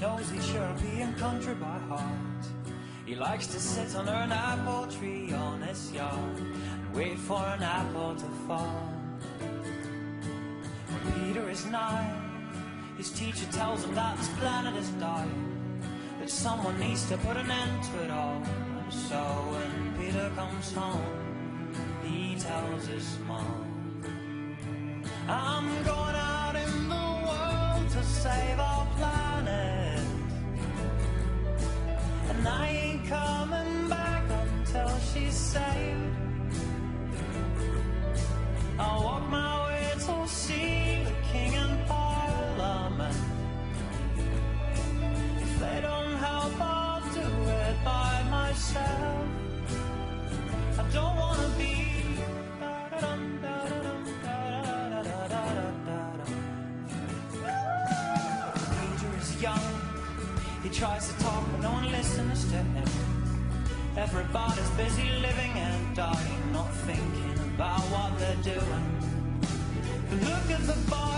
knows his European country by heart. He likes to sit under an apple tree on his yard and wait for an apple to fall. When Peter is nine, his teacher tells him that this planet is dying, that someone needs to put an end to it all. And so when Peter comes home, he tells his mom, I'm going I ain't coming back until she's saved. I'll walk my way to see the king parliament. If they don't help, I'll do it by myself. I don't wanna be. Young. He tries to talk, but no one listens to him. Everybody's busy living and dying, not thinking about what they're doing. Look at the bar.